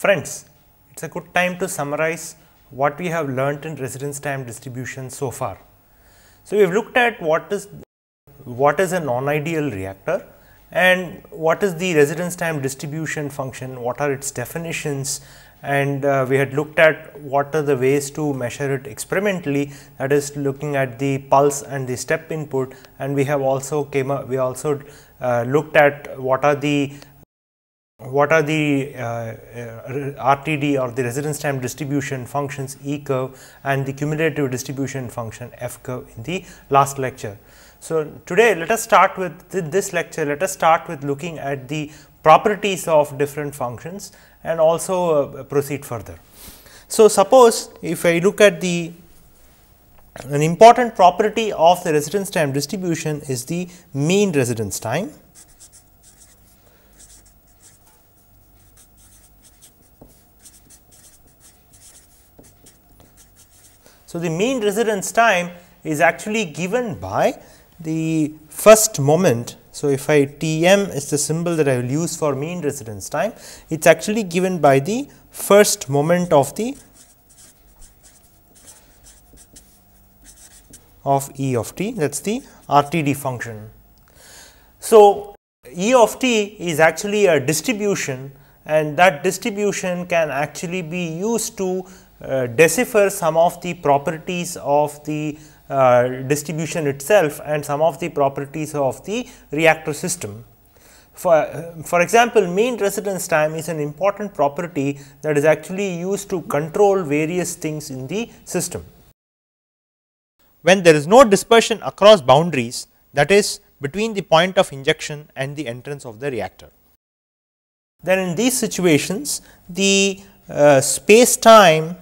Friends, it is a good time to summarize what we have learnt in residence time distribution so far. So, we have looked at what is what is a non-ideal reactor and what is the residence time distribution function, what are its definitions and uh, we had looked at what are the ways to measure it experimentally that is looking at the pulse and the step input and we have also came up, we also uh, looked at what are the what are the uh, uh RTD or the residence time distribution functions E curve and the cumulative distribution function F curve in the last lecture. So, today let us start with this lecture, let us start with looking at the properties of different functions and also uh, proceed further. So, suppose if I look at the an important property of the residence time distribution is the mean residence time. So, the mean residence time is actually given by the first moment so, if I T m is the symbol that I will use for mean residence time, it is actually given by the first moment of the of E of t that is the RTD function. So, E of t is actually a distribution and that distribution can actually be used to uh, decipher some of the properties of the uh, distribution itself and some of the properties of the reactor system. For, for example, mean residence time is an important property that is actually used to control various things in the system. When there is no dispersion across boundaries that is between the point of injection and the entrance of the reactor. Then in these situations the uh, space time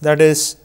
that is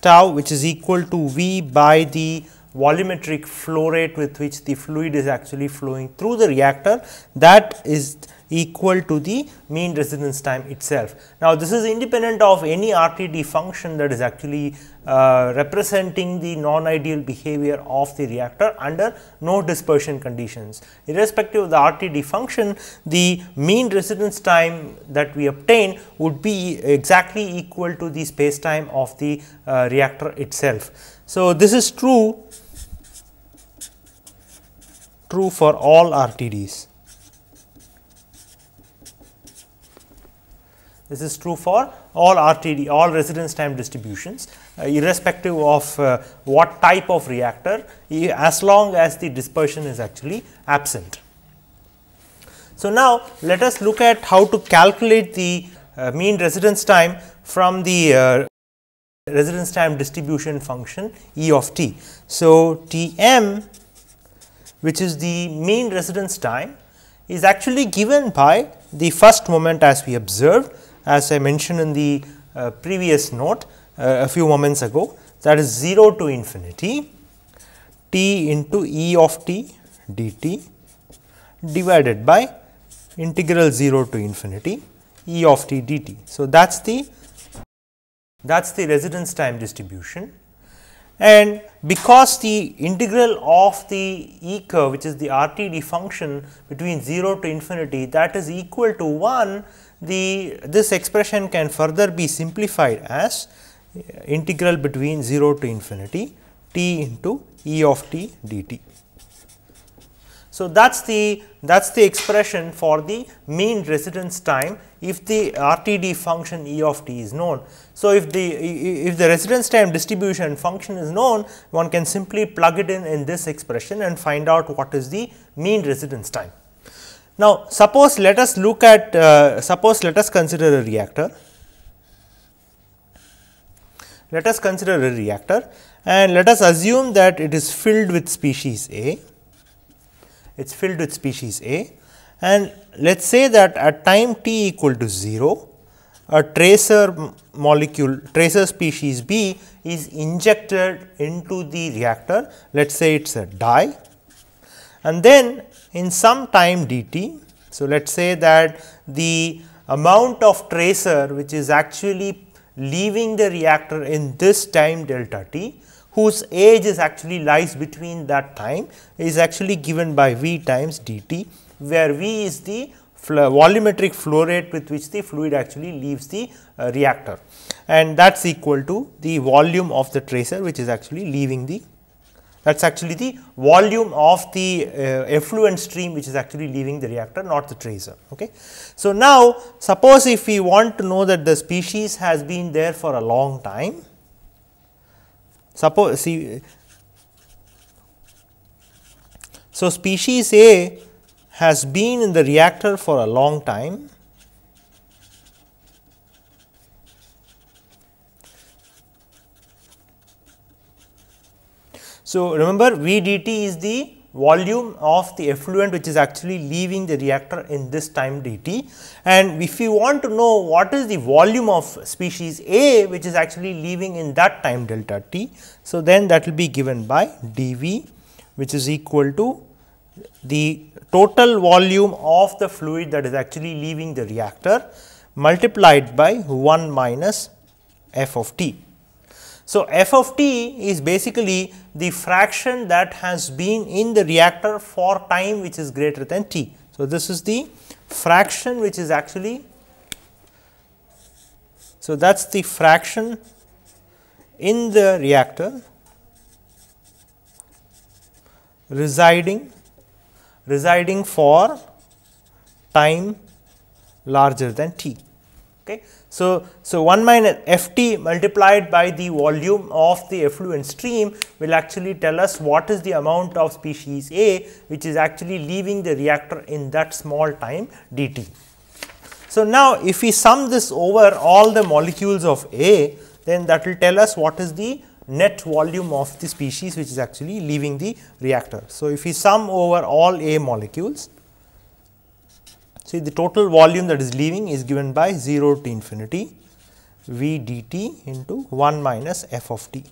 tau which is equal to V by the volumetric flow rate with which the fluid is actually flowing through the reactor that is equal to the mean residence time itself. Now, this is independent of any RTD function that is actually uh, representing the non-ideal behavior of the reactor under no dispersion conditions. Irrespective of the RTD function, the mean residence time that we obtain would be exactly equal to the space time of the uh, reactor itself. So, this is true true for all RTDs. This is true for all RTD, all residence time distributions, irrespective of uh, what type of reactor, as long as the dispersion is actually absent. So, now let us look at how to calculate the uh, mean residence time from the uh, residence time distribution function E of t. So, T m which is the mean residence time is actually given by the first moment as we observed as I mentioned in the uh, previous note uh, Uh, a few moments ago that is 0 to infinity t into e of t dt divided by integral 0 to infinity e of t dt. So, that is the that is the residence time distribution and because the integral of the E curve which is the RTD function between 0 to infinity that is equal to 1 the this expression can further be simplified as integral between 0 to infinity t into e of t dt. So, that is the that is the expression for the mean residence time if the RTD function E of t is known. So, if the if the residence time distribution function is known one can simply plug it in in this expression and find out what is the mean residence time. Now, suppose let us look at uh, suppose let us consider a reactor. Let us consider a reactor and let us assume that it is filled with species A. It is filled with species A and let us say that at time t equal to 0, a tracer molecule tracer species B is injected into the reactor, let us say it is a dye and then in some time dt. So, let us say that the amount of tracer which is actually leaving the reactor in this time delta t whose age is actually lies between that time is actually given by V times dt, where V is the volumetric flow rate with which the fluid actually leaves the uh, reactor. And that is equal to the volume of the tracer which is actually leaving the that is actually the volume of the uh, effluent stream which is actually leaving the reactor not the tracer. Okay. So, now suppose if we want to know that the species has been there for a long time, suppose see so species A has been in the reactor for a long time So, remember V dt is the volume of the effluent which is actually leaving the reactor in this time dt and if you want to know what is the volume of species A which is actually leaving in that time delta t. So, then that will be given by dV which is equal to the total volume of the fluid that is actually leaving the reactor multiplied by 1 minus f of t. So, f of t is basically the fraction that has been in the reactor for time which is greater than t. So, this is the fraction which is actually so that is the fraction in the reactor residing residing for time larger than t. Okay. So, so 1 minus f t multiplied by the volume of the effluent stream will actually tell us what is the amount of species A which is actually leaving the reactor in that small time d t. So, now if we sum this over all the molecules of A then that will tell us what is the net volume of the species which is actually leaving the reactor. So, if we sum over all A molecules See the total volume that is leaving is given by 0 to infinity V dt into 1 minus f of t.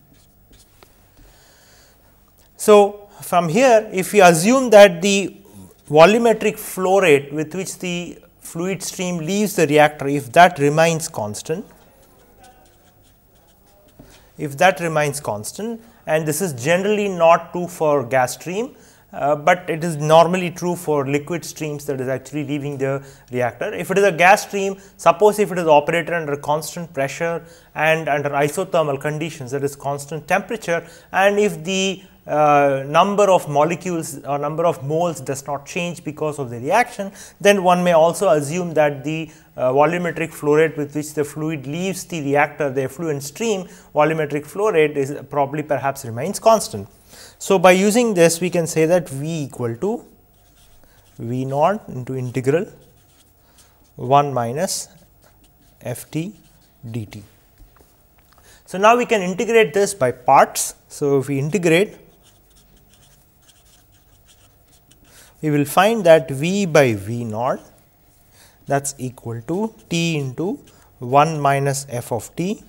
So, from here if we assume that the volumetric flow rate with which the fluid stream leaves the reactor if that remains constant, if that remains constant and this is generally not true for gas stream, uh, but it is normally true for liquid streams that is actually leaving the reactor. If it is a gas stream, suppose if it is operated under constant pressure and under isothermal conditions that is constant temperature and if the uh, number of molecules or number of moles does not change because of the reaction, then one may also assume that the uh, volumetric flow rate with which the fluid leaves the reactor, the effluent stream volumetric flow rate is probably perhaps remains constant. So, by using this we can say that V equal to V naught into integral 1 minus f t dt. So, now we can integrate this by parts. So, if we integrate we will find that V by V naught that is equal to t into 1 minus f of t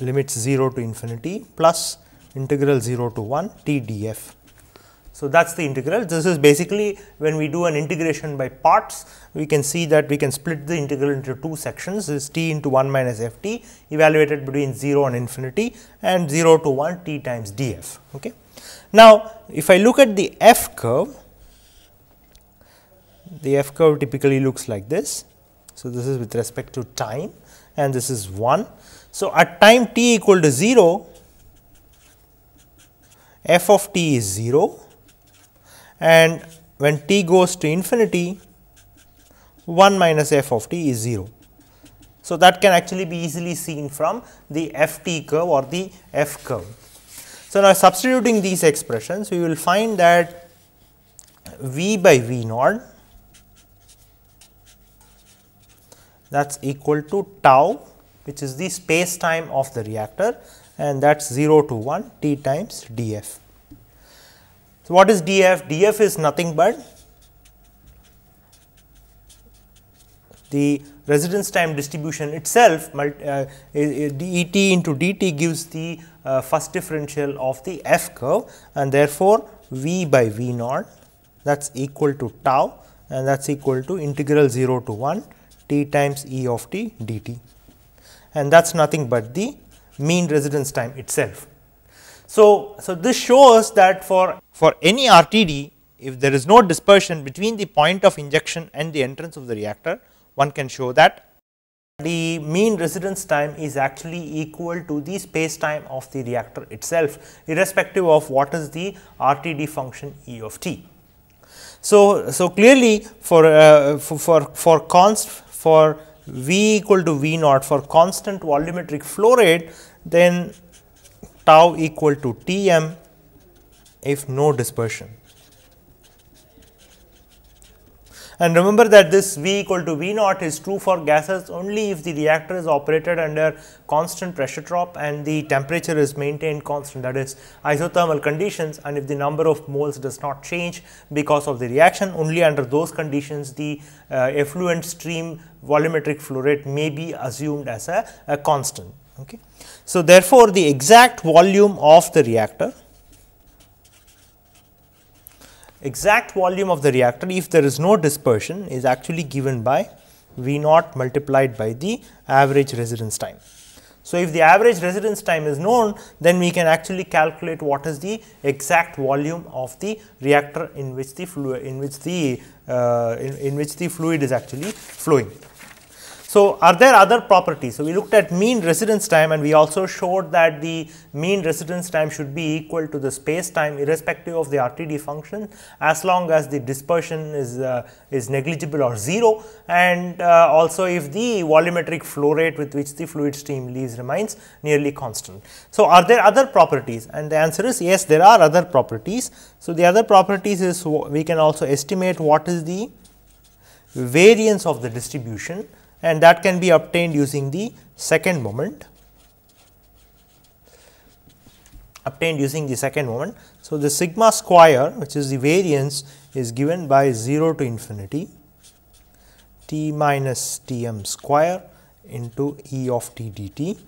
limits 0 to infinity plus integral 0 to 1 t df. So, that is the integral. This is basically when we do an integration by parts, we can see that we can split the integral into two sections this is t into 1 minus f t evaluated between 0 and infinity and 0 to 1 t times df. Okay. Now, if I look at the f curve, the f curve typically looks like this. So, this is with respect to time and this is 1. So, at time t equal to 0, f of t is 0 and when t goes to infinity 1 minus f of t is 0. So, that can actually be easily seen from the f t curve or the f curve. So, now substituting these expressions we will find that v by v naught that is equal to tau which is the space time of the reactor and that is 0 to 1 t times df. So, what is df? df is nothing but the residence time distribution itself uh, into dt gives the uh, first differential of the f curve and therefore, v by v naught that is equal to tau and that is equal to integral 0 to 1 t times e of t dt and that is nothing but the mean residence time itself. So, so this shows that for, for any RTD if there is no dispersion between the point of injection and the entrance of the reactor one can show that the mean residence time is actually equal to the space time of the reactor itself irrespective of what is the RTD function E of t. So, so clearly for, uh, for, for, for const for V equal to V naught for constant volumetric flow rate then tau equal to T m if no dispersion. And remember that this V equal to V naught is true for gases only if the reactor is operated under constant pressure drop and the temperature is maintained constant that is isothermal conditions and if the number of moles does not change because of the reaction only under those conditions the uh, effluent stream volumetric flow rate may be assumed as a, a constant. Okay. So, therefore, the exact volume of the reactor exact volume of the reactor if there is no dispersion is actually given by V naught multiplied by the average residence time. So, if the average residence time is known then we can actually calculate what is the exact volume of the reactor in which the fluid in which the uh, in, in which the fluid is actually flowing. So, are there other properties? So, we looked at mean residence time and we also showed that the mean residence time should be equal to the space time irrespective of the RTD function as long as the dispersion is, uh, is negligible or 0 and uh, also if the volumetric flow rate with which the fluid stream leaves remains nearly constant. So, are there other properties and the answer is yes there are other properties. So, the other properties is we can also estimate what is the variance of the distribution and that can be obtained using the second moment obtained using the second moment. So, the sigma square which is the variance is given by 0 to infinity t minus T m square into E of t dt.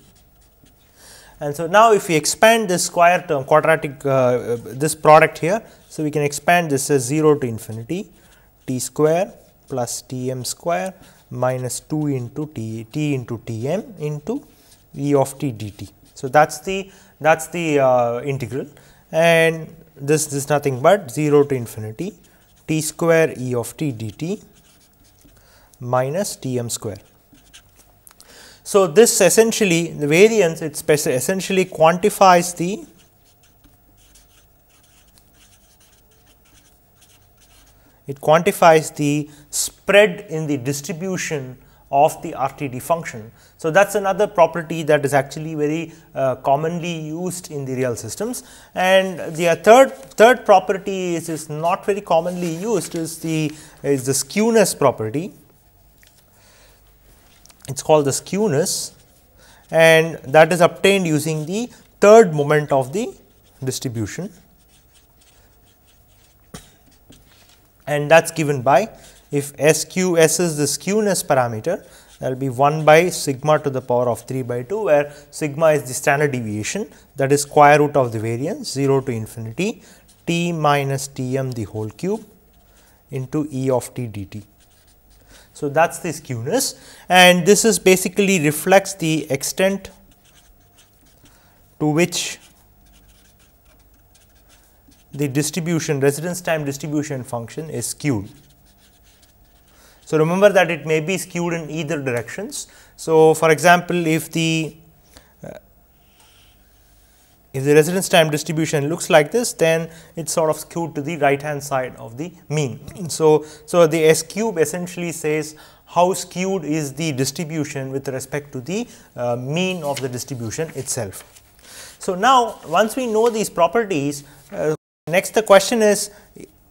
And so, now if we expand this square term quadratic uh, this product here. So, we can expand this as 0 to infinity t square plus T m square minus 2 into t, t into T m into E of t dt. So, that is the that is the uh, integral and this, this is nothing but 0 to infinity t square E of t dt minus T m square. So, this essentially the variance it essentially quantifies the it quantifies the spread in the distribution of the RTD function. So, that is another property that is actually very uh, commonly used in the real systems. And the third, third property is, is not very commonly used is the, is the skewness property. It is called the skewness and that is obtained using the third moment of the distribution. and that is given by if SQS is the skewness parameter that will be 1 by sigma to the power of 3 by 2 where sigma is the standard deviation that is square root of the variance 0 to infinity t minus T m the whole cube into E of t dt. So, that is the skewness and this is basically reflects the extent to which the distribution residence time distribution function is skewed. So, remember that it may be skewed in either directions. So, for example, if the uh, if the residence time distribution looks like this, then it is sort of skewed to the right hand side of the mean. So, so the S cube essentially says how skewed is the distribution with respect to the uh, mean of the distribution itself. So, now once we know these properties, uh, Next the question is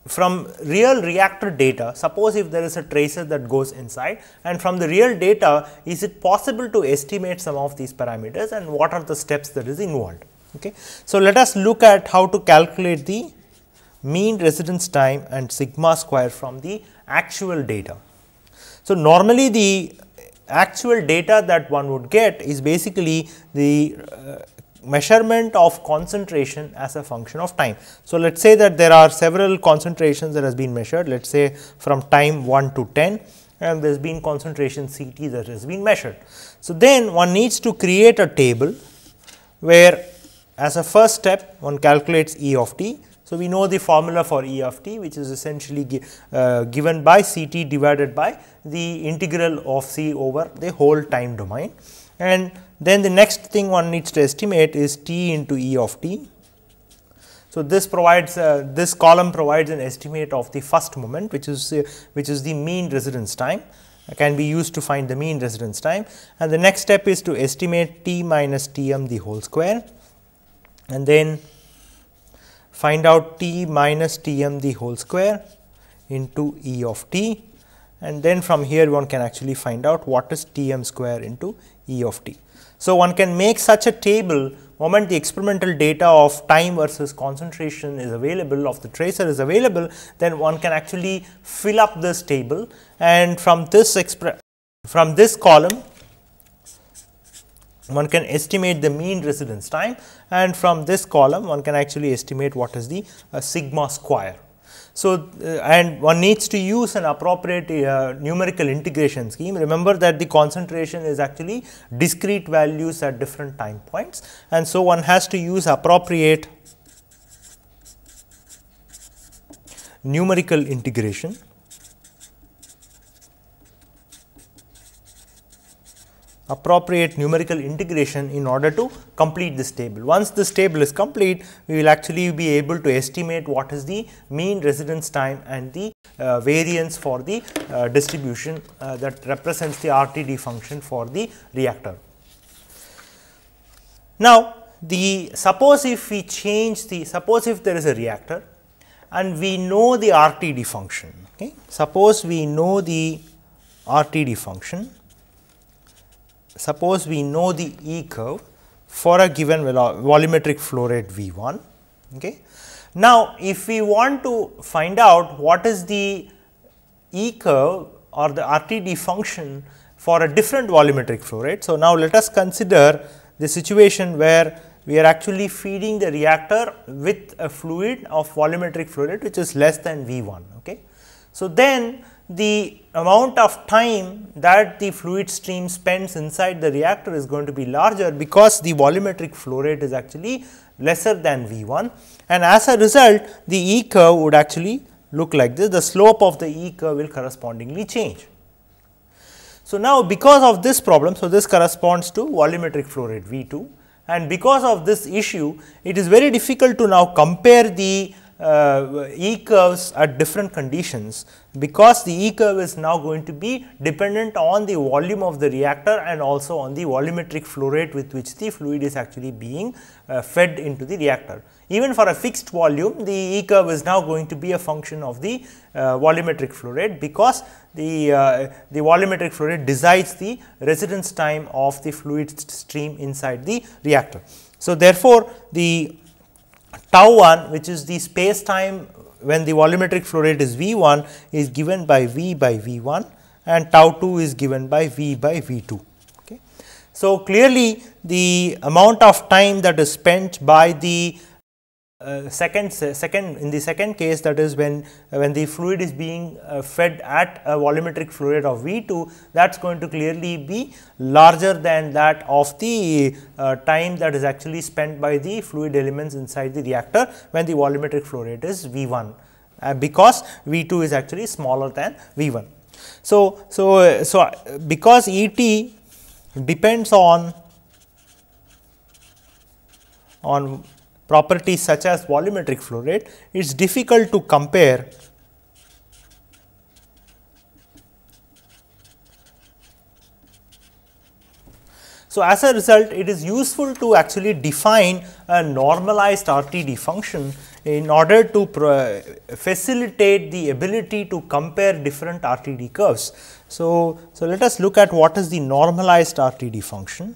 from real reactor data, suppose if there is a tracer that goes inside and from the real data, is it possible to estimate some of these parameters and what are the steps that is involved. Okay. So, let us look at how to calculate the mean residence time and sigma square from the actual data. So, normally the actual data that one would get is basically the uh, measurement of concentration as a function of time. So, let us say that there are several concentrations that has been measured let us say from time 1 to 10 and there has been concentration C t that has been measured. So, then one needs to create a table where as a first step one calculates E of t. So, we know the formula for E of t which is essentially gi uh, given by C t divided by the integral of C over the whole time domain. And then the next thing one needs to estimate is t into E of t. So, this provides uh, this column provides an estimate of the first moment which is uh, which is the mean residence time can be used to find the mean residence time and the next step is to estimate t minus t m the whole square and then find out t minus t m the whole square into E of t and then from here one can actually find out what is T m square into E of t. So, one can make such a table moment the experimental data of time versus concentration is available of the tracer is available, then one can actually fill up this table and from this from this column one can estimate the mean residence time and from this column one can actually estimate what is the uh, sigma square. So, uh, and one needs to use an appropriate uh, numerical integration scheme. Remember that the concentration is actually discrete values at different time points and so one has to use appropriate numerical integration appropriate numerical integration in order to complete this table. Once this table is complete, we will actually be able to estimate what is the mean residence time and the uh, variance for the uh, distribution uh, that represents the RTD function for the reactor. Now, the suppose if we change the suppose if there is a reactor and we know the RTD function. Okay. Suppose we know the RTD function suppose we know the E curve for a given volumetric flow rate V 1. Okay. Now, if we want to find out what is the E curve or the RTD function for a different volumetric flow rate. So, now let us consider the situation where we are actually feeding the reactor with a fluid of volumetric flow rate which is less than V 1. Okay. So, then the amount of time that the fluid stream spends inside the reactor is going to be larger because the volumetric flow rate is actually lesser than V 1 and as a result the E curve would actually look like this. The slope of the E curve will correspondingly change. So, now because of this problem, so this corresponds to volumetric flow rate V 2 and because of this issue it is very difficult to now compare the uh, E curves at different conditions because the E curve is now going to be dependent on the volume of the reactor and also on the volumetric flow rate with which the fluid is actually being uh, fed into the reactor. Even for a fixed volume, the E curve is now going to be a function of the uh, volumetric flow rate because the, uh, the volumetric flow rate decides the residence time of the fluid stream inside the reactor. So, therefore, the tau 1 which is the space time when the volumetric flow rate is V 1 is given by V by V 1 and tau 2 is given by V by V 2. Okay. So, clearly the amount of time that is spent by the uh, second second in the second case that is when uh, when the fluid is being uh, fed at a volumetric flow rate of V2 that is going to clearly be larger than that of the uh, time that is actually spent by the fluid elements inside the reactor when the volumetric flow rate is V1 uh, because V2 is actually smaller than V1. So, so, so because ET depends on on properties such as volumetric flow rate, it is difficult to compare So, as a result it is useful to actually define a normalized RTD function in order to facilitate the ability to compare different RTD curves. So, so let us look at what is the normalized RTD function.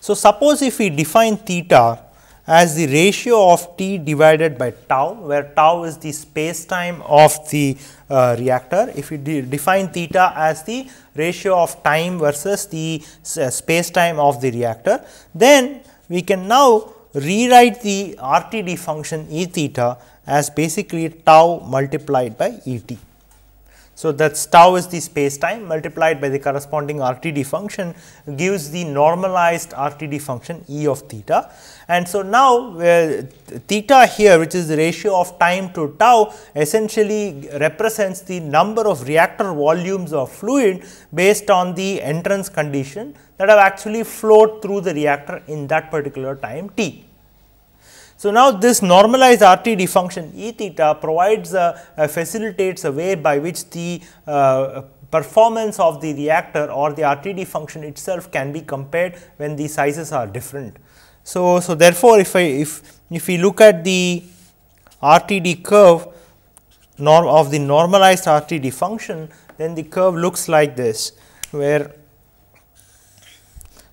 So, suppose if we define theta as the ratio of t divided by tau, where tau is the space time of the uh, reactor. If we de define theta as the ratio of time versus the uh, space time of the reactor, then we can now rewrite the RTD function E theta as basically tau multiplied by E t. So, that tau is the space time multiplied by the corresponding RTD function gives the normalized RTD function E of theta. And so, now uh, theta here which is the ratio of time to tau essentially represents the number of reactor volumes of fluid based on the entrance condition that have actually flowed through the reactor in that particular time t. So, now this normalized RTD function E theta provides a, a facilitates a way by which the uh, performance of the reactor or the RTD function itself can be compared when the sizes are different. So, so therefore, if I if if we look at the RTD curve norm of the normalized RTD function, then the curve looks like this, where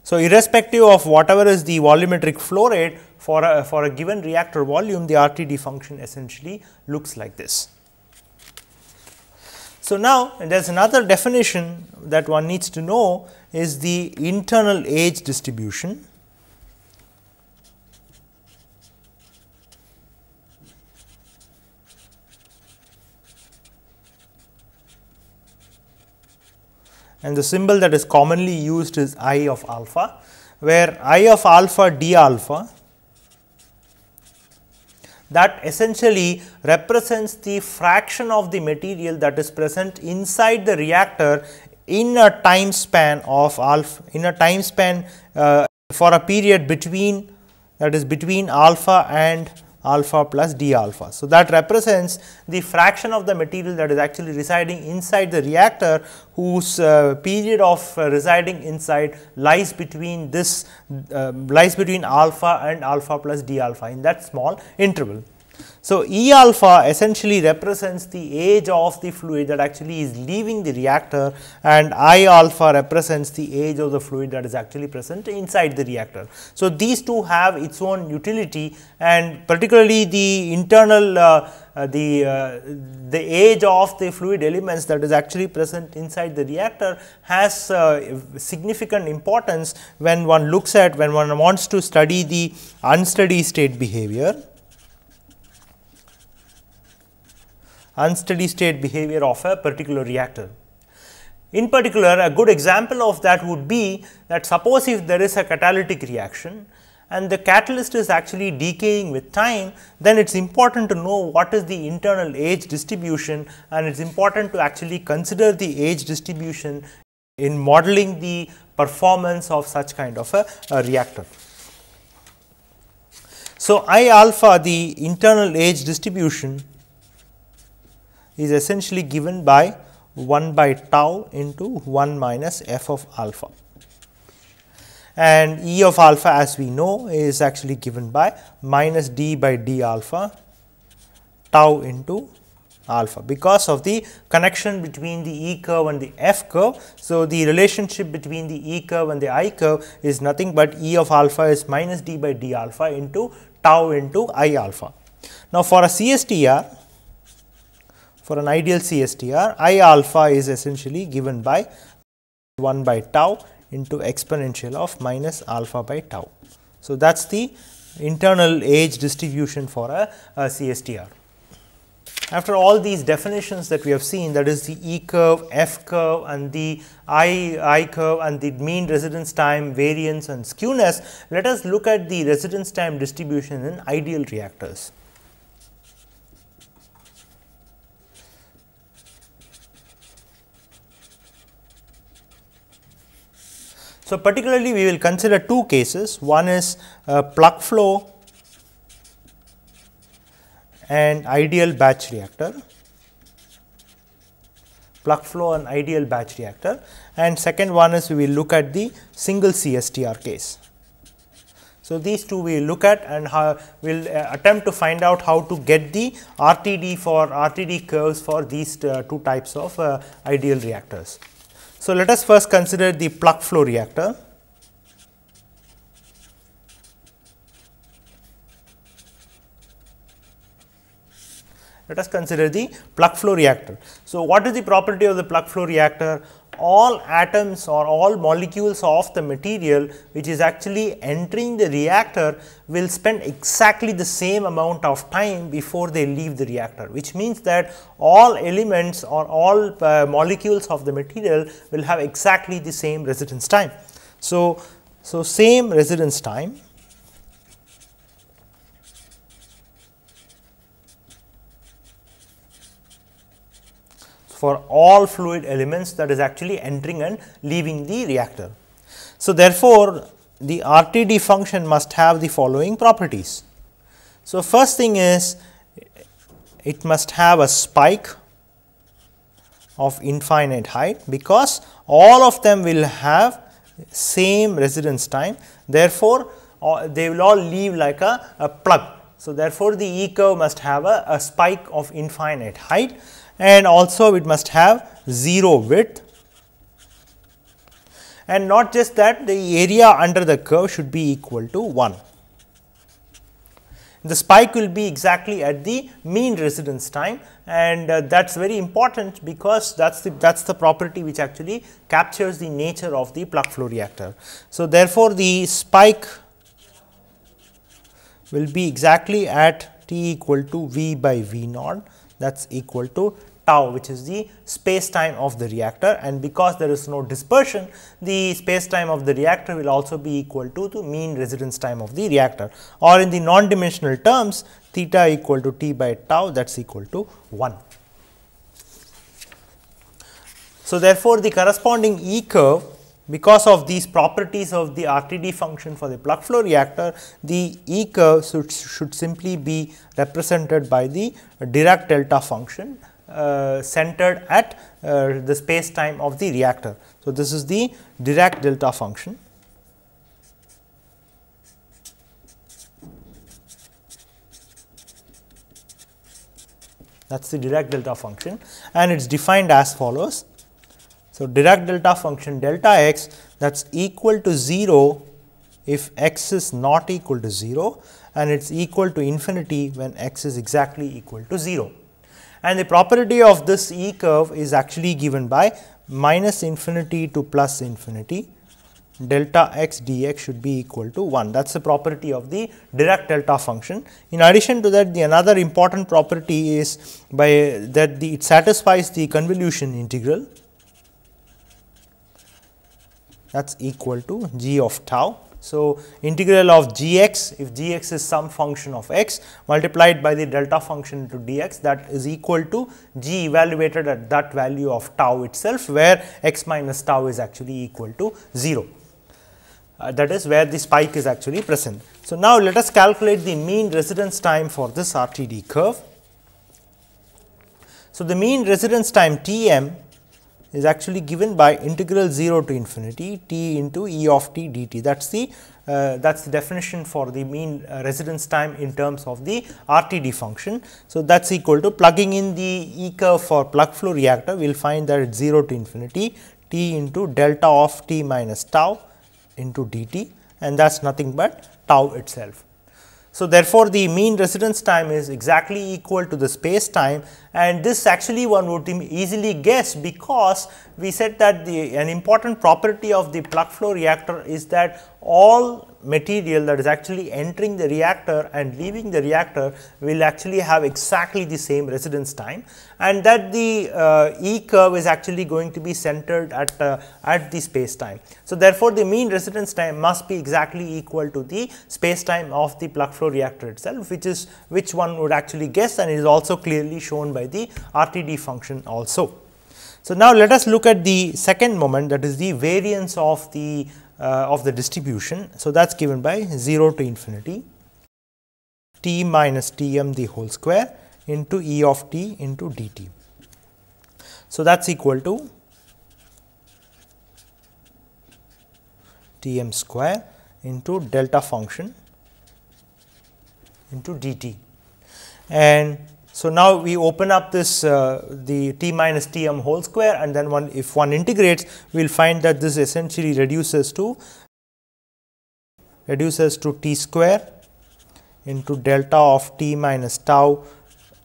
so irrespective of whatever is the volumetric flow rate, for a, for a given reactor volume the RTD function essentially looks like this. So, now there is another definition that one needs to know is the internal age distribution. and the symbol that is commonly used is I of alpha, where I of alpha d alpha that essentially represents the fraction of the material that is present inside the reactor in a time span of alpha in a time span uh, for a period between that is between alpha and alpha plus d alpha. So, that represents the fraction of the material that is actually residing inside the reactor whose uh, period of uh, residing inside lies between this uh, lies between alpha and alpha plus d alpha in that small interval. So, E alpha essentially represents the age of the fluid that actually is leaving the reactor and I alpha represents the age of the fluid that is actually present inside the reactor. So, these two have its own utility and particularly the internal uh, uh, the uh, the age of the fluid elements that is actually present inside the reactor has uh, significant importance when one looks at when one wants to study the unsteady state behavior unsteady state behavior of a particular reactor. In particular, a good example of that would be that suppose if there is a catalytic reaction and the catalyst is actually decaying with time, then it is important to know what is the internal age distribution and it is important to actually consider the age distribution in modeling the performance of such kind of a, a reactor. So, I alpha the internal age distribution is essentially given by 1 by tau into 1 minus f of alpha. And E of alpha as we know is actually given by minus d by d alpha tau into alpha because of the connection between the E curve and the F curve. So, the relationship between the E curve and the I curve is nothing but E of alpha is minus d by d alpha into tau into I alpha. Now, for a CSTR for an ideal CSTR, I alpha is essentially given by 1 by tau into exponential of minus alpha by tau. So, that is the internal age distribution for a, a CSTR. After all these definitions that we have seen that is the E curve, F curve and the I, I curve and the mean residence time, variance and skewness, let us look at the residence time distribution in ideal reactors. So, particularly we will consider two cases, one is uh, plug flow and ideal batch reactor, plug flow and ideal batch reactor and second one is we will look at the single CSTR case. So, these two we will look at and we will uh, attempt to find out how to get the RTD for RTD curves for these uh, two types of uh, ideal reactors. So, let us first consider the plug flow reactor. Let us consider the plug flow reactor. So, what is the property of the plug flow reactor? All atoms or all molecules of the material which is actually entering the reactor will spend exactly the same amount of time before they leave the reactor, which means that all elements or all uh, molecules of the material will have exactly the same residence time. So, so same residence time for all fluid elements that is actually entering and leaving the reactor. So, therefore, the RTD function must have the following properties. So, first thing is it must have a spike of infinite height because all of them will have same residence time. Therefore, uh, they will all leave like a, a plug. So, therefore, the E curve must have a, a spike of infinite height and also it must have 0 width and not just that the area under the curve should be equal to 1. The spike will be exactly at the mean residence time and uh, that is very important because that is the that is the property which actually captures the nature of the plug flow reactor. So, therefore, the spike will be exactly at t equal to v by v naught that is equal to tau which is the space time of the reactor and because there is no dispersion the space time of the reactor will also be equal to the mean residence time of the reactor or in the non dimensional terms theta equal to t by tau that is equal to 1. So, therefore, the corresponding E curve because of these properties of the RTD function for the plug flow reactor, the E curve should, should simply be represented by the Dirac delta function uh, centered at uh, the space time of the reactor. So, this is the Dirac delta function. That is the Dirac delta function and it is defined as follows. So, Dirac delta function delta x that is equal to 0 if x is not equal to 0 and it is equal to infinity when x is exactly equal to 0 and the property of this E curve is actually given by minus infinity to plus infinity. Delta x dx should be equal to 1 that is the property of the Dirac delta function. In addition to that the another important property is by that the it satisfies the convolution integral that is equal to g of tau so, integral of g x if g x is some function of x multiplied by the delta function into d x that is equal to g evaluated at that value of tau itself where x minus tau is actually equal to 0 uh, that is where the spike is actually present. So, now let us calculate the mean residence time for this RTD curve. So, the mean residence time T m is actually given by integral 0 to infinity t into e of t dt that is the uh, that is the definition for the mean uh, residence time in terms of the RTD function. So, that is equal to plugging in the E curve for plug flow reactor we will find that it is 0 to infinity t into delta of t minus tau into dt and that is nothing but tau itself. So, therefore, the mean residence time is exactly equal to the space time and this actually one would easily guess because we said that the an important property of the plug flow reactor is that all material that is actually entering the reactor and leaving the reactor will actually have exactly the same residence time and that the uh, E curve is actually going to be centered at, uh, at the space time. So, therefore, the mean residence time must be exactly equal to the space time of the plug flow reactor itself which is which one would actually guess and is also clearly shown by the RTD function also. So, now let us look at the second moment that is the variance of the Uh, of the distribution. So, that is given by 0 to infinity t minus t m the whole square into e of t into dt. So, that is equal to t m square into delta function into dt and so, now we open up this uh, the t minus t m whole square and then one if one integrates we will find that this essentially reduces to reduces to t square into delta of t minus tau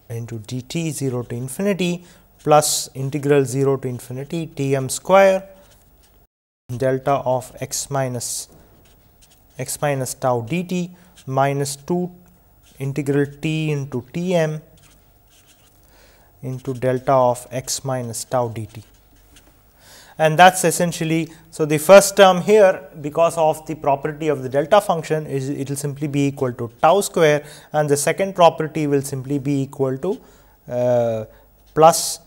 into dt 0 to infinity plus integral 0 to infinity T m square delta of x minus x minus tau dt minus 2 integral t into T m into delta of x minus tau dt and that is essentially. So, the first term here because of the property of the delta function is it will simply be equal to tau square and the second property will simply be equal to uh, plus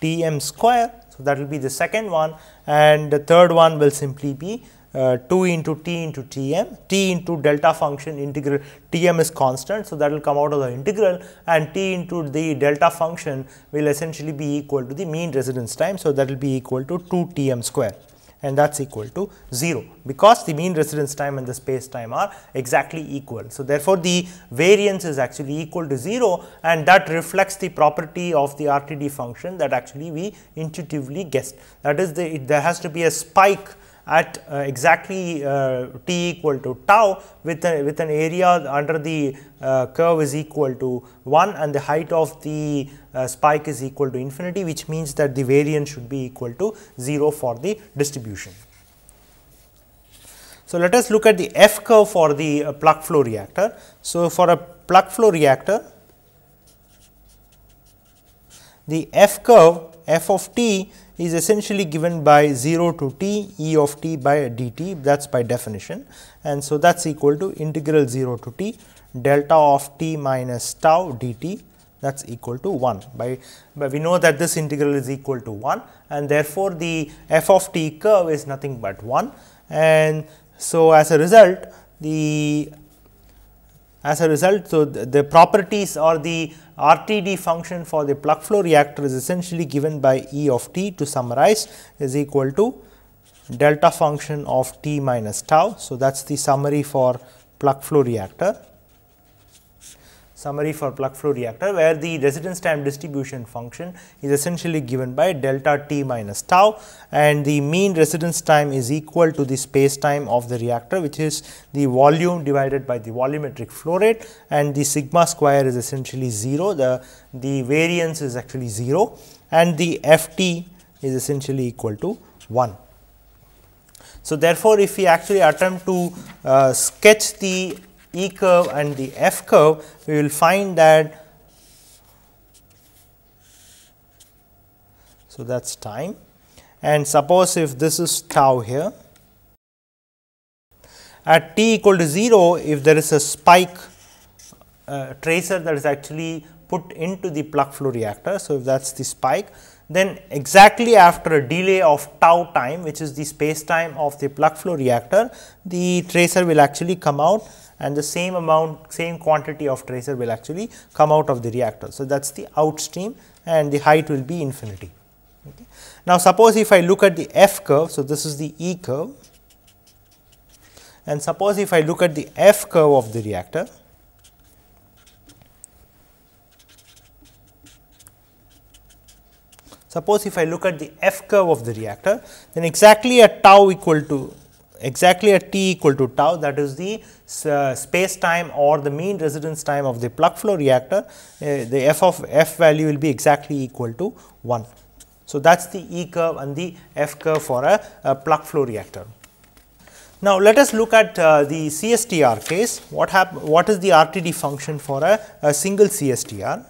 T m square. So, that will be the second one and the third one will simply be uh, 2 into t into t m, t into delta function integral t m is constant. So, that will come out of the integral and t into the delta function will essentially be equal to the mean residence time. So, that will be equal to 2 t m square and that is equal to 0 because the mean residence time and the space time are exactly equal. So, therefore, the variance is actually equal to 0 and that reflects the property of the RTD function that actually we intuitively guessed. That is the it, there has to be a spike at uh, exactly uh, t equal to tau with a, with an area under the uh, curve is equal to 1 and the height of the uh, spike is equal to infinity which means that the variance should be equal to 0 for the distribution. So, let us look at the F curve for the uh, plug flow reactor. So, for a plug flow reactor the F curve f of t is essentially given by 0 to t e of t by dt. That is by definition. And so that is equal to integral 0 to t delta of t minus tau dt. That is equal to 1 by, by we know that this integral is equal to 1 and therefore, the f of t curve is nothing but 1 and so as a result the as a result, so the, the properties or the RTD function for the plug flow reactor is essentially given by E of t to summarize is equal to delta function of t minus tau. So, that is the summary for plug flow reactor summary for plug flow reactor where the residence time distribution function is essentially given by delta t minus tau and the mean residence time is equal to the space time of the reactor which is the volume divided by the volumetric flow rate and the sigma square is essentially 0 the the variance is actually 0 and the ft is essentially equal to 1 so therefore if we actually attempt to uh, sketch the E curve and the F curve, we will find that so that is time and suppose if this is tau here at t equal to 0 if there is a spike uh, tracer that is actually put into the plug flow reactor. So, if that is the spike then exactly after a delay of tau time which is the space time of the plug flow reactor the tracer will actually come out and the same amount same quantity of tracer will actually come out of the reactor. So, that is the outstream and the height will be infinity. Okay. Now, suppose if I look at the F curve, so this is the E curve and suppose if I look at the F curve of the reactor, suppose if I look at the F curve of the reactor, then exactly at tau equal to exactly at t equal to tau that is the uh, space time or the mean residence time of the plug flow reactor uh, the f of f value will be exactly equal to 1. So, that is the E curve and the F curve for a, a plug flow reactor. Now, let us look at uh, the CSTR case. What, what is the RTD function for a, a single CSTR?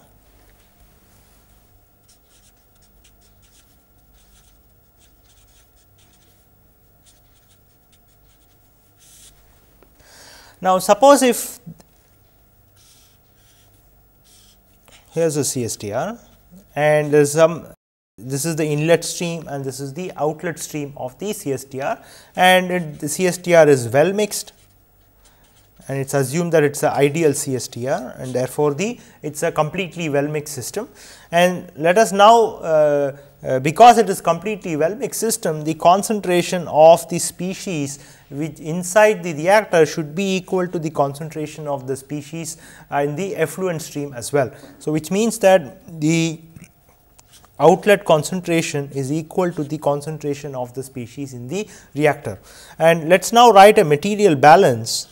Now, suppose if here is a CSTR and there is some this is the inlet stream and this is the outlet stream of the CSTR and it, the CSTR is well mixed and it is assumed that it is an ideal CSTR and therefore, the it is a completely well mixed system. And let us now uh, uh, because it is completely well mixed system the concentration of the species which inside the reactor should be equal to the concentration of the species in the effluent stream as well. So, which means that the outlet concentration is equal to the concentration of the species in the reactor. And let us now write a material balance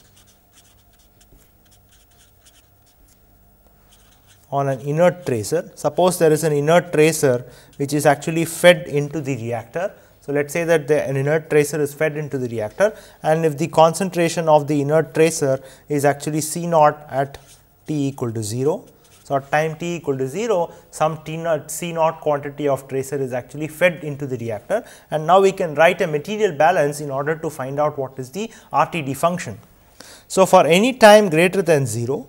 on an inert tracer. Suppose there is an inert tracer which is actually fed into the reactor. So, let us say that the, an inert tracer is fed into the reactor and if the concentration of the inert tracer is actually C naught at t equal to 0. So, at time t equal to 0 some t naught C naught quantity of tracer is actually fed into the reactor and now we can write a material balance in order to find out what is the RTD function. So, for any time greater than 0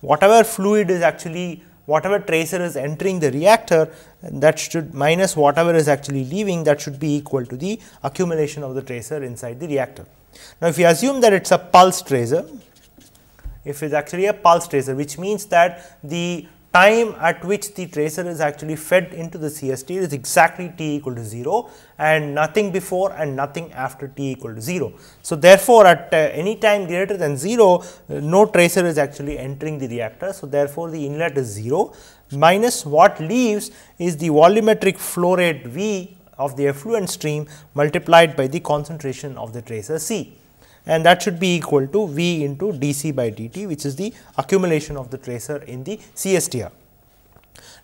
whatever fluid is actually whatever tracer is entering the reactor that should minus whatever is actually leaving that should be equal to the accumulation of the tracer inside the reactor. Now, if you assume that it is a pulse tracer, if it is actually a pulse tracer which means that the time at which the tracer is actually fed into the CST is exactly t equal to 0 and nothing before and nothing after t equal to 0. So, therefore, at uh, any time greater than 0 uh, no tracer is actually entering the reactor. So, therefore, the inlet is 0 minus what leaves is the volumetric flow rate V of the effluent stream multiplied by the concentration of the tracer C and that should be equal to V into dC by dt which is the accumulation of the tracer in the CSTR.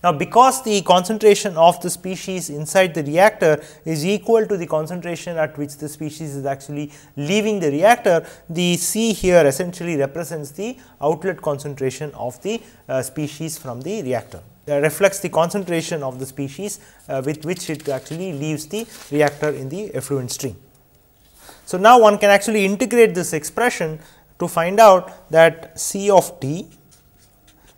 Now, because the concentration of the species inside the reactor is equal to the concentration at which the species is actually leaving the reactor, the C here essentially represents the outlet concentration of the uh, species from the reactor. Uh, reflects the concentration of the species uh, with which it actually leaves the reactor in the effluent stream. So, now one can actually integrate this expression to find out that C of t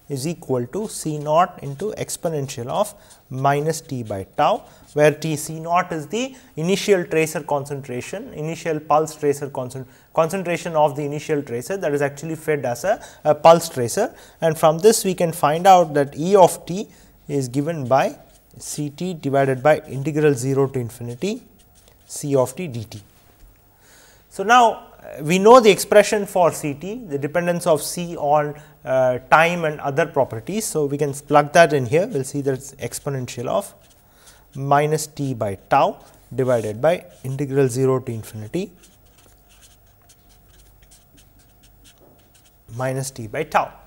is equal to C naught into exponential of minus t by tau, where t C naught is the initial tracer concentration, initial pulse tracer concentration of the initial tracer that is actually fed as a, a pulse tracer. And from this we can find out that E of t is given by C t divided by integral 0 to infinity C of t dt. So, now uh, we know the expression for C t, the dependence of C on uh, time and other properties. So, we can plug that in here, we will see that it is exponential of minus t by tau divided by integral 0 to infinity minus t by tau.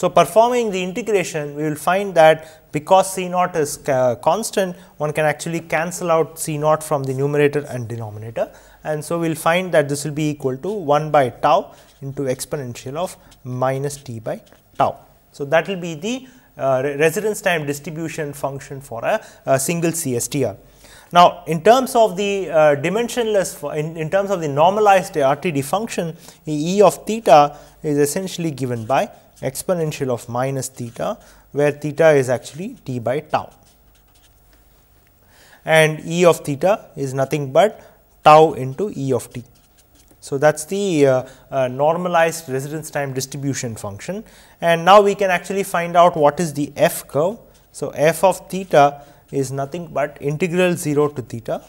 So, performing the integration we will find that because C naught is constant one can actually cancel out C naught from the numerator and denominator and so we will find that this will be equal to 1 by tau into exponential of minus t by tau. So, that will be the uh, residence time distribution function for a, a single CSTR. Now, in terms of the uh, dimensionless, in, in, terms of the normalized RTD function, E of theta is essentially given by exponential of minus theta, where theta is actually t by tau. And E of theta is nothing but tau into E of t. So, that is the uh, uh, normalized residence time distribution function and now we can actually find out what is the f curve. So, f of theta is nothing but integral 0 to theta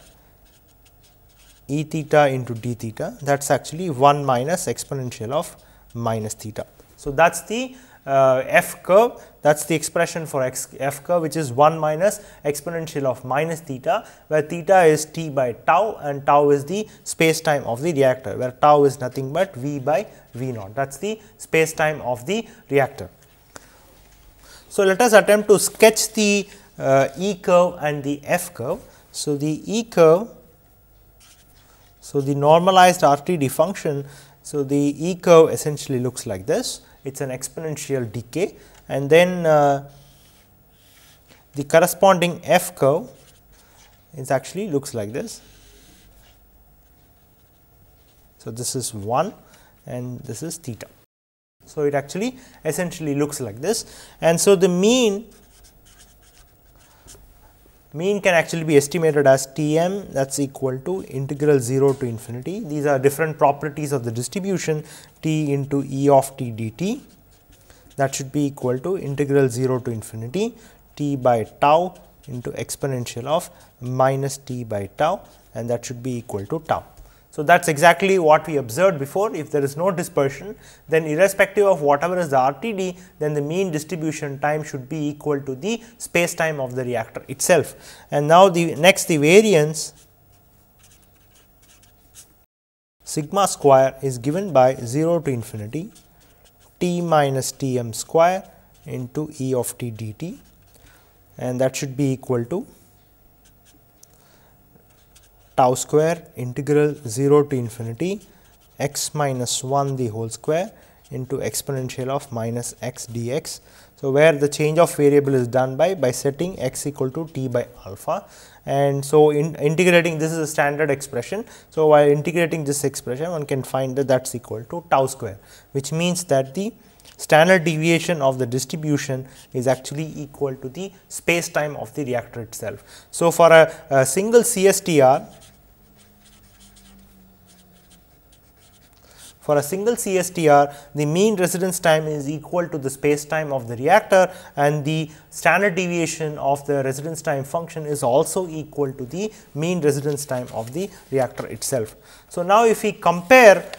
e theta into d theta that is actually 1 minus exponential of minus theta. So, that is the uh, f curve that is the expression for x f curve which is 1 minus exponential of minus theta where theta is t by tau and tau is the space time of the reactor where tau is nothing but v by v naught that is the space time of the reactor. So, let us attempt to sketch the uh, E curve and the F curve. So, the E curve, so the normalized RTD function, so the E curve essentially looks like this it is an exponential decay and then uh, the corresponding f curve is actually looks like this. So, this is 1 and this is theta. So, it actually essentially looks like this and so the mean mean can actually be estimated as T m that is equal to integral 0 to infinity. These are different properties of the distribution T into E of t dt that should be equal to integral 0 to infinity t by tau into exponential of minus t by tau and that should be equal to tau. So, that is exactly what we observed before if there is no dispersion then irrespective of whatever is the RTD then the mean distribution time should be equal to the space time of the reactor itself. And now the next the variance sigma square is given by 0 to infinity t minus t m square into E of t dt and that should be equal to tau square integral 0 to infinity x minus 1 the whole square into exponential of minus x dx. So, where the change of variable is done by by setting x equal to t by alpha and so in integrating this is a standard expression. So, while integrating this expression one can find that that is equal to tau square which means that the standard deviation of the distribution is actually equal to the space time of the reactor itself. So, for a, a single CSTR For a single CSTR, the mean residence time is equal to the space time of the reactor and the standard deviation of the residence time function is also equal to the mean residence time of the reactor itself. So, now if we compare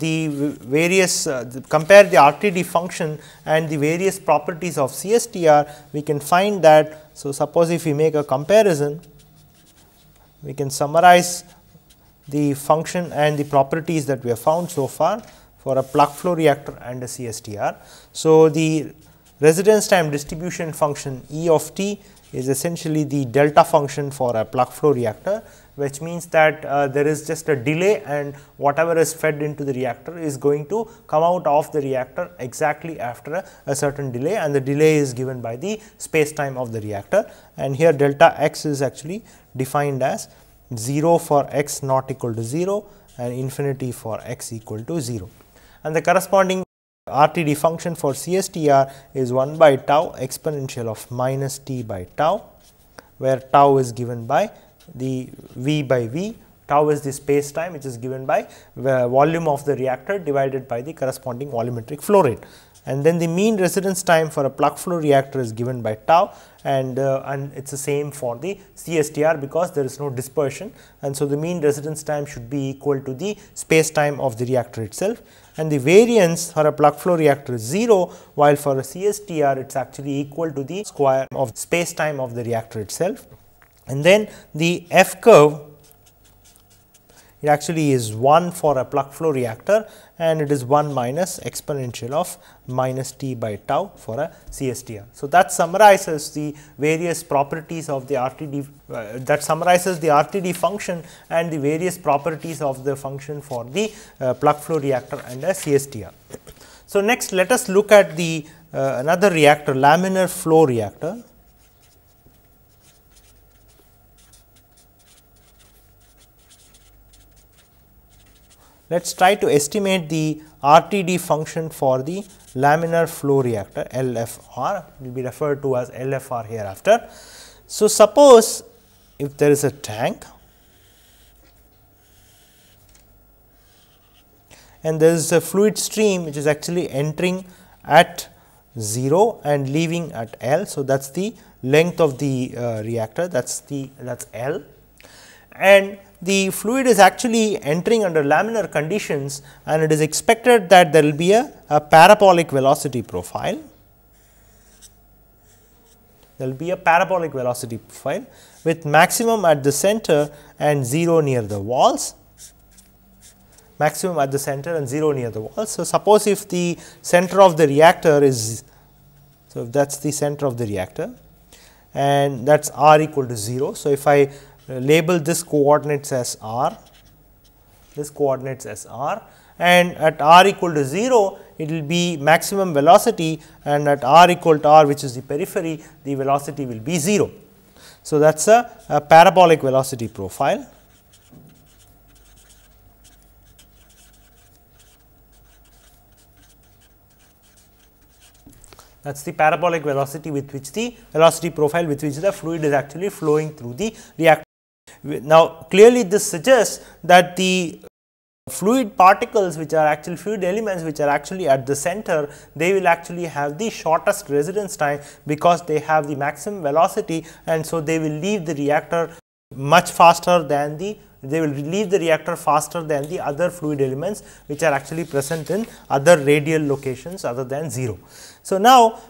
the various uh, the compare the RTD function and the various properties of CSTR, we can find that. So, suppose if we make a comparison, we can summarize the function and the properties that we have found so far for a plug flow reactor and a CSTR. So, the residence time distribution function E of t is essentially the delta function for a plug flow reactor, which means that uh, there is just a delay and whatever is fed into the reactor is going to come out of the reactor exactly after a, a certain delay and the delay is given by the space time of the reactor and here delta x is actually defined as 0 for x not equal to 0 and infinity for x equal to 0. And the corresponding RTD function for CSTR is 1 by tau exponential of minus t by tau, where tau is given by the V by V, tau is the space time which is given by volume of the reactor divided by the corresponding volumetric flow rate and then the mean residence time for a plug flow reactor is given by tau and uh, and it is the same for the CSTR because there is no dispersion. And so the mean residence time should be equal to the space time of the reactor itself. And the variance for a plug flow reactor is 0 while for a CSTR it is actually equal to the square of space time of the reactor itself. And then the F curve it actually is 1 for a plug flow reactor and it is 1 minus exponential of minus t by tau for a CSTR. So, that summarizes the various properties of the RTD uh, that summarizes the RTD function and the various properties of the function for the uh, plug flow reactor and a CSTR. So, next let us look at the uh, another reactor laminar flow reactor. Let us try to estimate the RTD function for the laminar flow reactor LFR will be referred to as LFR hereafter. So, suppose if there is a tank and there is a fluid stream which is actually entering at 0 and leaving at L. So, that is the length of the uh, reactor that is the that is L and the fluid is actually entering under laminar conditions and it is expected that there will be a, a parabolic velocity profile. There will be a parabolic velocity profile with maximum at the center and 0 near the walls maximum at the center and 0 near the walls. So, suppose if the center of the reactor is, so if that is the center of the reactor and that is r equal to 0. So, if I Uh, label this coordinates as r, this coordinates as r and at r equal to 0 it will be maximum velocity and at r equal to r which is the periphery the velocity will be 0. So, that is a, a parabolic velocity profile. that is the parabolic velocity with which the velocity profile with which the fluid is actually flowing through the reactor. Now, clearly this suggests that the fluid particles which are actually fluid elements which are actually at the center, they will actually have the shortest residence time because they have the maximum velocity and so they will leave the reactor much faster than the they will leave the reactor faster than the other fluid elements which are actually present in other radial locations other than 0. So, now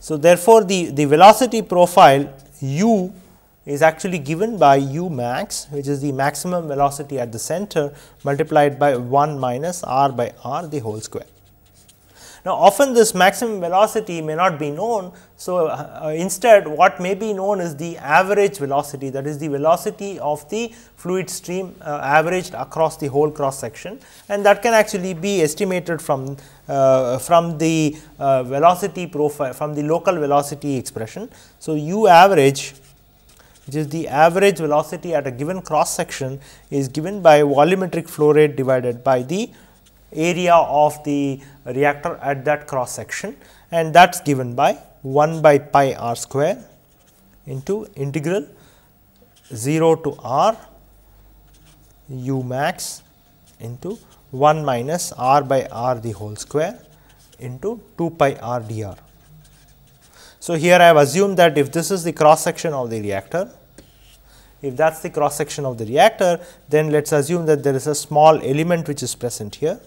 so therefore, the, the velocity profile u is actually given by u max which is the maximum velocity at the center multiplied by 1 minus r by r the whole square. Now, often this maximum velocity may not be known. So, uh, uh, instead what may be known is the average velocity that is the velocity of the fluid stream uh, averaged across the whole cross section and that can actually be estimated from uh, from the uh, velocity profile from the local velocity expression. So, u average which is the average velocity at a given cross section is given by volumetric flow rate divided by the area of the reactor at that cross section and that is given by 1 by pi r square into integral 0 to r u max into 1 minus r by r the whole square into 2 pi r dr. So, here I have assumed that if this is the cross section of the reactor, if that is the cross section of the reactor, then let us assume that there is a small element which is present here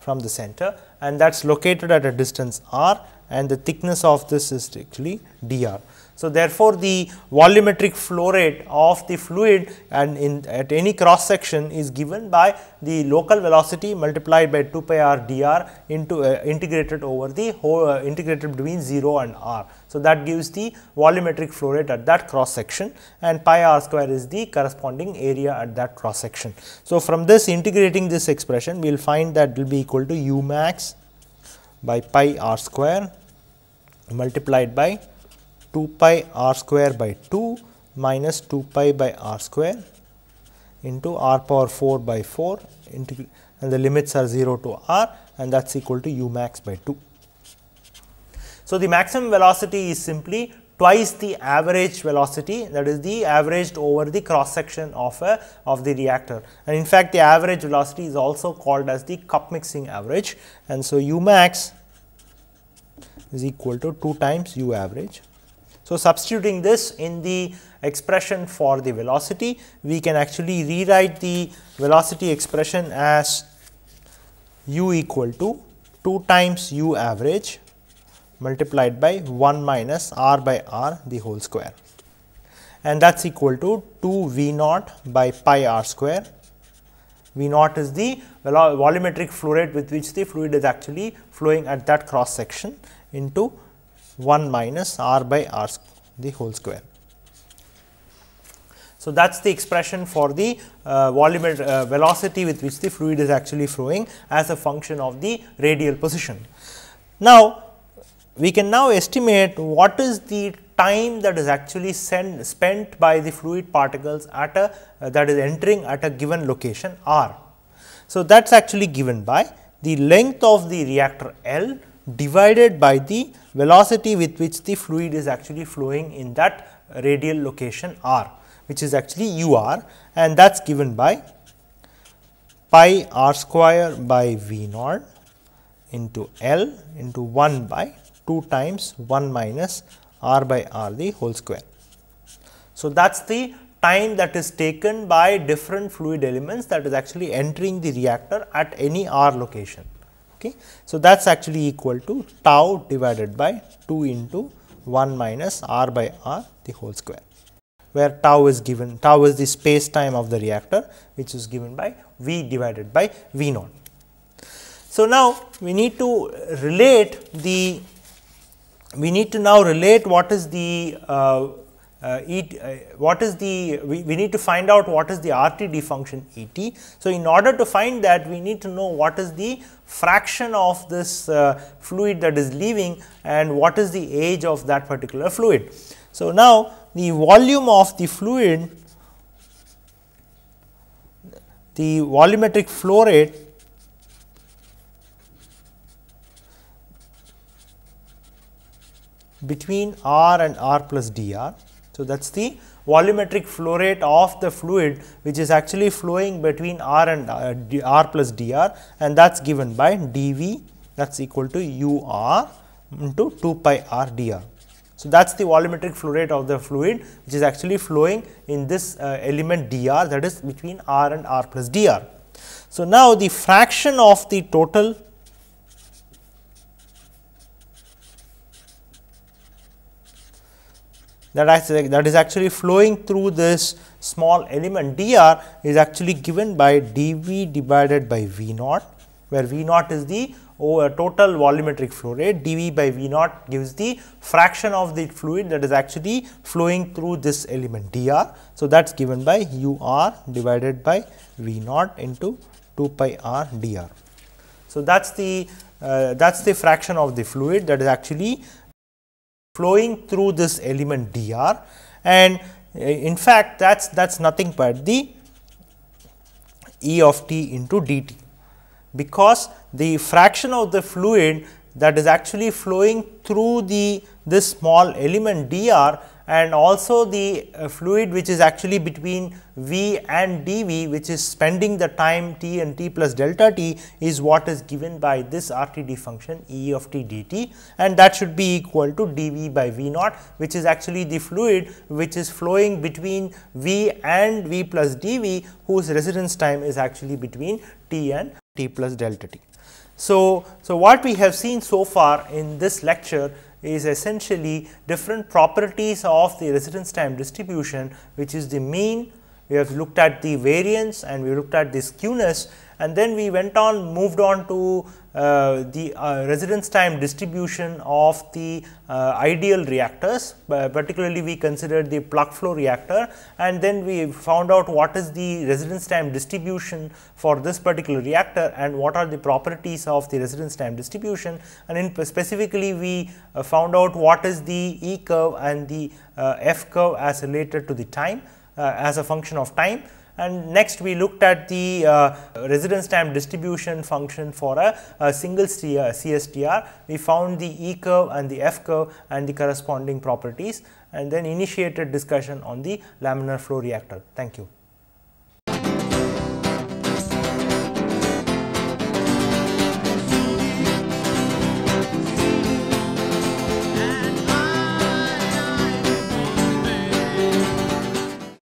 from the center and that is located at a distance r and the thickness of this is actually dr. So, therefore, the volumetric flow rate of the fluid and in at any cross section is given by the local velocity multiplied by 2 pi r dr into uh, integrated over the whole uh, integrated between 0 and r. So, that gives the volumetric flow rate at that cross section and pi r square is the corresponding area at that cross section. So, from this integrating this expression we will find that will be equal to u max by pi r square multiplied by 2 pi r square by 2 minus 2 pi by r square into r power 4 by 4 and the limits are 0 to r and that is equal to u max by 2. So, the maximum velocity is simply twice the average velocity that is the averaged over the cross section of a of the reactor. And in fact the average velocity is also called as the cup mixing average. And so u max is equal to 2 times u average so, substituting this in the expression for the velocity, we can actually rewrite the velocity expression as u equal to 2 times u average multiplied by 1 minus r by r the whole square and that is equal to 2 v naught by pi r square. V naught is the volumetric flow rate with which the fluid is actually flowing at that cross section into 1 minus r by r the whole square. So, that is the expression for the uh, volume uh, velocity with which the fluid is actually flowing as a function of the radial position. Now, we can now estimate what is the time that is actually send, spent by the fluid particles at a uh, that is entering at a given location r. So, that is actually given by the length of the reactor L divided by the velocity with which the fluid is actually flowing in that radial location r which is actually u r and that is given by pi r square by v naught into L into 1 by 2 times 1 minus r by r the whole square. So, that is the time that is taken by different fluid elements that is actually entering the reactor at any r location. Okay. So, that is actually equal to tau divided by 2 into 1 minus r by r the whole square, where tau is given, tau is the space time of the reactor which is given by v divided by v naught. So, now we need to relate the, we need to now relate what is the uh, uh, et, uh, what is the we, we need to find out what is the RTD function Et. So, in order to find that we need to know what is the fraction of this uh, fluid that is leaving and what is the age of that particular fluid. So, now the volume of the fluid the volumetric flow rate between R and R plus dr so, that is the volumetric flow rate of the fluid which is actually flowing between R and uh, R plus dr and that is given by dV that is equal to u r into 2 pi r dr. So, that is the volumetric flow rate of the fluid which is actually flowing in this uh, element dr that is between r and r plus dr. So, now the fraction of the total that, that is actually flowing through this small element dr is actually given by dV divided by V naught, where V naught is the over total volumetric flow rate dV by V naught gives the fraction of the fluid that is actually flowing through this element dr. So, that is given by u r divided by V naught into 2 pi r dr. So, that is the uh, that is the fraction of the fluid that is actually flowing through this element dr and uh, in fact, that is that is nothing but the E of t into dt, because the fraction of the fluid that is actually flowing through the this small element dr and also the uh, fluid which is actually between V and dV which is spending the time t and t plus delta t is what is given by this RTD function E of t dt and that should be equal to dV by V naught which is actually the fluid which is flowing between V and V plus dV whose residence time is actually between t and t plus delta t. So, so what we have seen so far in this lecture is essentially different properties of the residence time distribution which is the mean, we have looked at the variance and we looked at the skewness and then we went on moved on to the uh, residence time distribution of the uh, ideal reactors particularly we considered the plug flow reactor. And then we found out what is the residence time distribution for this particular reactor and what are the properties of the residence time distribution. And in specifically we uh, found out what is the E curve and the uh, F curve as related to the time uh, as a function of time and next we looked at the uh, residence time distribution function for a, a single CSTR. We found the E curve and the F curve and the corresponding properties and then initiated discussion on the laminar flow reactor. Thank you.